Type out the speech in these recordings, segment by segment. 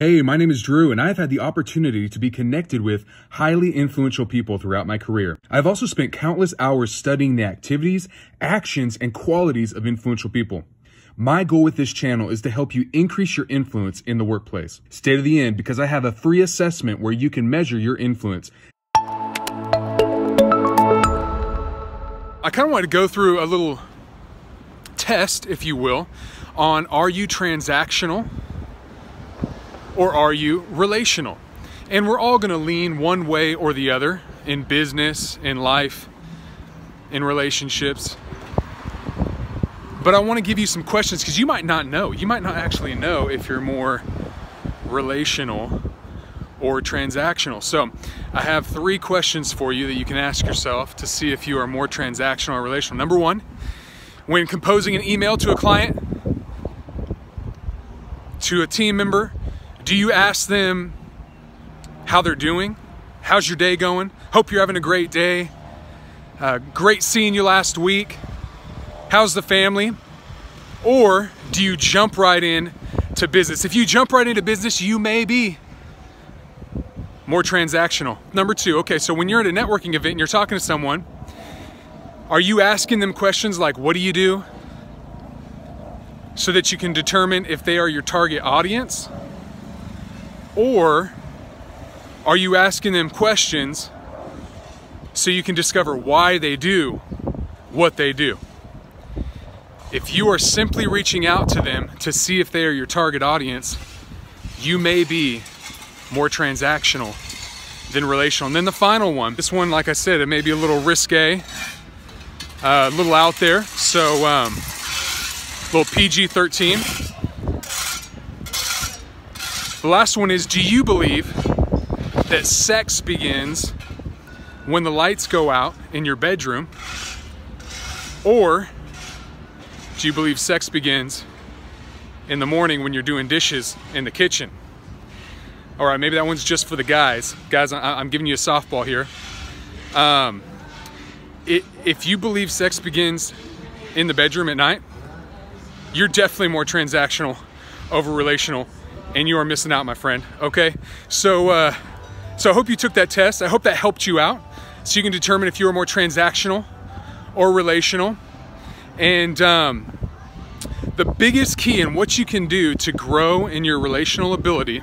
Hey, my name is Drew, and I've had the opportunity to be connected with highly influential people throughout my career. I've also spent countless hours studying the activities, actions, and qualities of influential people. My goal with this channel is to help you increase your influence in the workplace. Stay to the end because I have a free assessment where you can measure your influence. I kind of want to go through a little test, if you will, on are you transactional or are you relational? And we're all going to lean one way or the other in business, in life, in relationships. But I want to give you some questions because you might not know. You might not actually know if you're more relational or transactional. So I have three questions for you that you can ask yourself to see if you are more transactional or relational. Number one, when composing an email to a client, to a team member, do you ask them how they're doing? How's your day going? Hope you're having a great day. Uh, great seeing you last week. How's the family? Or do you jump right in to business? If you jump right into business, you may be more transactional. Number two, okay, so when you're at a networking event and you're talking to someone, are you asking them questions like, what do you do? So that you can determine if they are your target audience or are you asking them questions so you can discover why they do what they do? If you are simply reaching out to them to see if they are your target audience, you may be more transactional than relational. And then the final one, this one, like I said, it may be a little risque, uh, a little out there. So, um, little PG 13. The last one is Do you believe that sex begins when the lights go out in your bedroom? Or do you believe sex begins in the morning when you're doing dishes in the kitchen? All right, maybe that one's just for the guys. Guys, I'm giving you a softball here. Um, if you believe sex begins in the bedroom at night, you're definitely more transactional over relational and you are missing out, my friend. Okay, so uh, so I hope you took that test. I hope that helped you out, so you can determine if you are more transactional or relational. And um, the biggest key in what you can do to grow in your relational ability,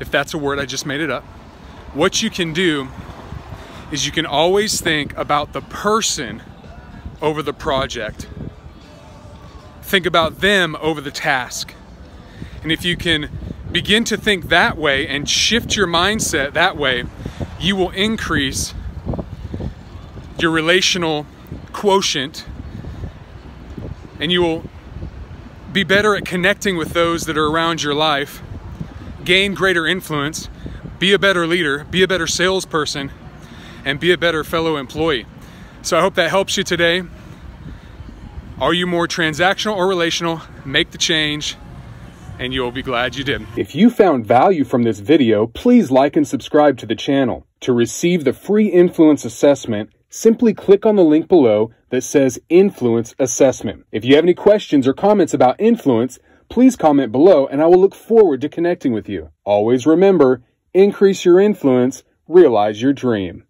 if that's a word, I just made it up. What you can do is you can always think about the person over the project. Think about them over the task. And if you can begin to think that way and shift your mindset that way, you will increase your relational quotient and you will be better at connecting with those that are around your life, gain greater influence, be a better leader, be a better salesperson, and be a better fellow employee. So I hope that helps you today. Are you more transactional or relational? Make the change and you'll be glad you did. If you found value from this video, please like and subscribe to the channel. To receive the free influence assessment, simply click on the link below that says Influence Assessment. If you have any questions or comments about influence, please comment below and I will look forward to connecting with you. Always remember, increase your influence, realize your dream.